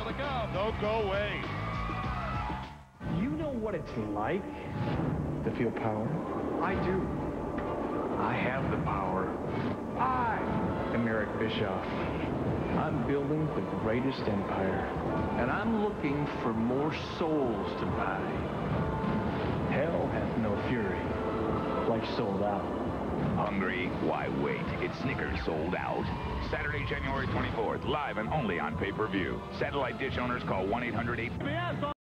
still to come. No, go away. You know what it's like to feel power? I do. I have the power. I am Eric Bischoff. I'm building the greatest empire. And I'm looking for more souls to buy. Hell hath no fury like Souled Out. Hungry? Why wait? Snickers Souled Out. Saturday, January 24th, live and only on pay-per-view. Satellite dish owners call 1-800-8...